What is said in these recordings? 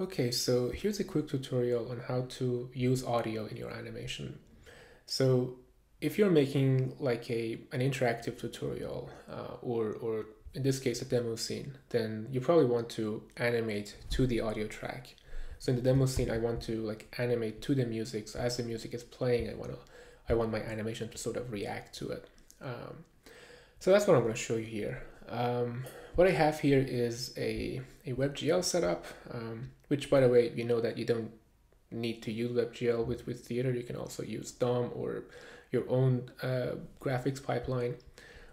Okay, so here's a quick tutorial on how to use audio in your animation. So if you're making like a an interactive tutorial uh, or, or in this case a demo scene, then you probably want to animate to the audio track. So in the demo scene, I want to like animate to the music. So as the music is playing, I want to I want my animation to sort of react to it. Um, so that's what I'm going to show you here. Um, what I have here is a, a WebGL setup, um, which by the way, you know that you don't need to use WebGL with, with Theatre. You can also use DOM or your own uh, graphics pipeline.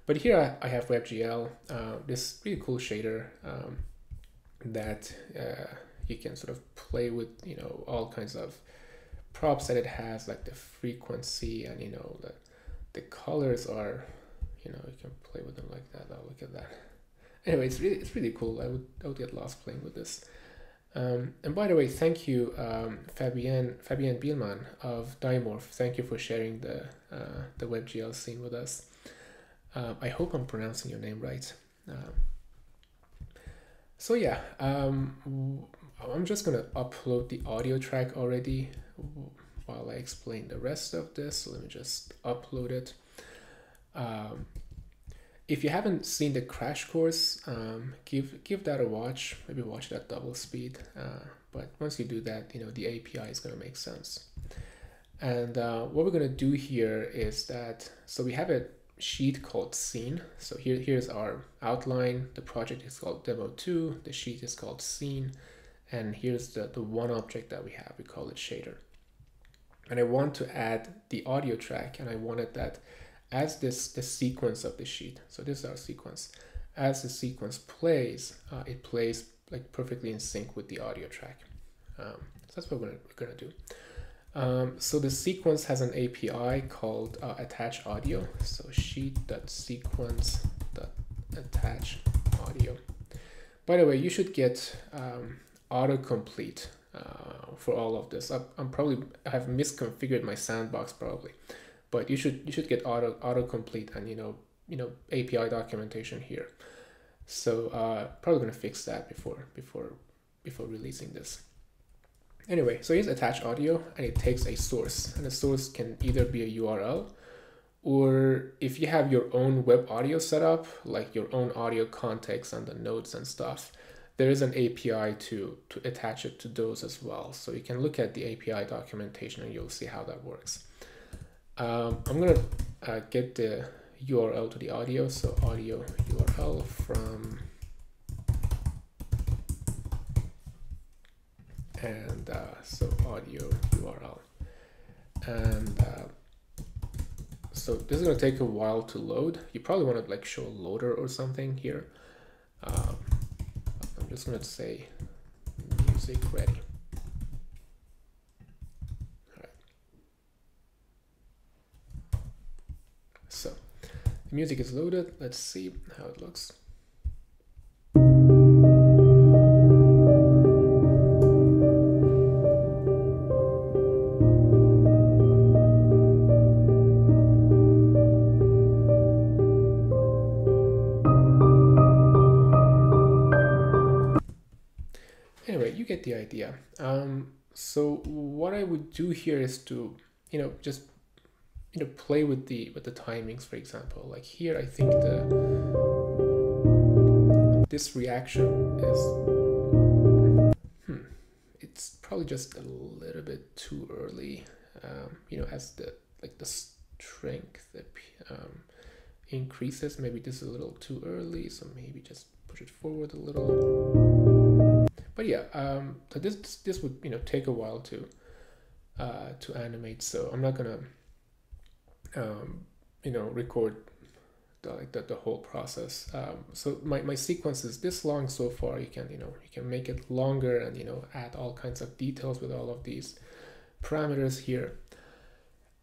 But here I, I have WebGL, uh, this really cool shader um, that uh, you can sort of play with, you know, all kinds of props that it has, like the frequency and, you know, the, the colors are, you know, you can play with them like that. Oh, look at that anyway, it's really it's really cool. I would I would get lost playing with this. Um, and by the way, thank you, um, Fabienne Fabienne Bielmann of Dimorph. Thank you for sharing the uh, the WebGL scene with us. Um, I hope I'm pronouncing your name right. Um, so yeah, um, I'm just gonna upload the audio track already while I explain the rest of this. So let me just upload it. Um, if you haven't seen the crash course, um, give give that a watch. Maybe watch it at double speed. Uh, but once you do that, you know the API is going to make sense. And uh, what we're going to do here is that so we have a sheet called scene. So here here's our outline. The project is called demo two. The sheet is called scene, and here's the the one object that we have. We call it shader. And I want to add the audio track, and I wanted that as this the sequence of the sheet. So this is our sequence. As the sequence plays uh, it plays like perfectly in sync with the audio track. Um, so that's what we're, gonna do. Um, so the sequence has an API called uh, attach audio. So sheet.sequence attach audio. By the way you should get um, autocomplete uh, for all of this. I, I'm probably I have misconfigured my sandbox probably but you should you should get auto autocomplete and you know you know API documentation here. So uh, probably gonna fix that before before before releasing this. Anyway, so here's attach audio and it takes a source and the source can either be a URL or if you have your own web audio setup, like your own audio context and the nodes and stuff, there is an API to, to attach it to those as well. So you can look at the API documentation and you'll see how that works. Um, I'm gonna uh, get the URL to the audio, so audio URL from and uh, so audio URL and uh, so this is going to take a while to load. You probably want to like show a loader or something here. Um, I'm just going to say music ready music is loaded. Let's see how it looks. Anyway, you get the idea. Um, so what I would do here is to, you know, just you know play with the with the timings for example. Like here i think the this reaction is hmm it's probably just a little bit too early um, you know as the like the strength um, increases. Maybe this is a little too early so maybe just push it forward a little. But yeah um, so this this would you know take a while to uh, to animate so i'm not gonna um, you know record the, like the, the whole process. Um, so my, my sequence is this long so far. You can you know you can make it longer and you know add all kinds of details with all of these parameters here.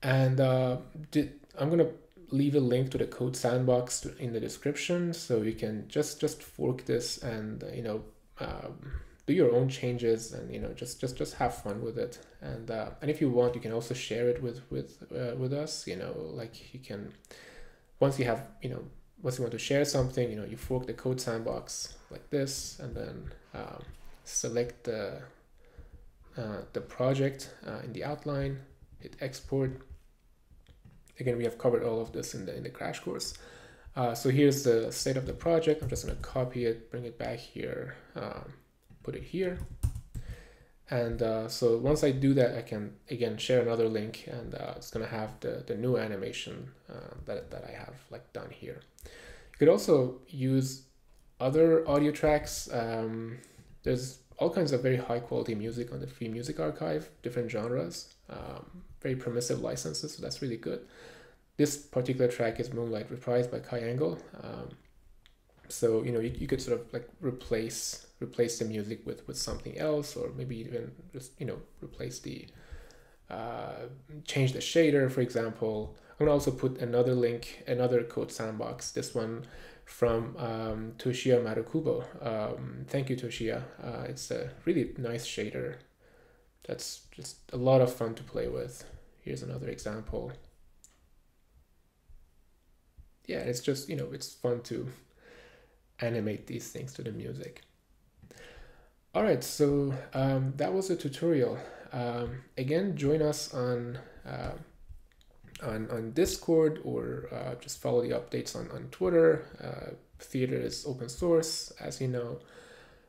And uh, did, I'm gonna leave a link to the code sandbox in the description so you can just just fork this and you know um, do your own changes and you know just just just have fun with it and uh, and if you want you can also share it with with uh, with us you know like you can once you have you know once you want to share something you know you fork the code sandbox like this and then um, select the uh, the project uh, in the outline, hit export. Again, we have covered all of this in the, in the crash course. Uh, so here's the state of the project. I'm just going to copy it, bring it back here, um, put it here. And uh, so once I do that, I can again share another link and uh, it's gonna have the, the new animation uh, that, that I have like done here. You could also use other audio tracks. Um, there's all kinds of very high quality music on the Free Music Archive, different genres, um, very permissive licenses, so that's really good. This particular track is Moonlight Reprised by Kai Engel. Um, so you know you, you could sort of like replace replace the music with with something else or maybe even just you know replace the uh, change the shader for example i'm gonna also put another link another code sandbox this one from um, Toshiya Marukubo. Um, thank you, Toshiya. Uh, it's a really nice shader. That's just a lot of fun to play with. Here's another example. Yeah, it's just, you know, it's fun to animate these things to the music. All right, so um, that was a tutorial. Um, again, join us on, uh, on, on Discord or uh, just follow the updates on, on Twitter. Uh, Theatre is open source, as you know.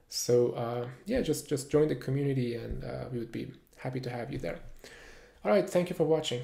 So uh, yeah, just, just join the community and uh, we would be happy to have you there. All right, thank you for watching.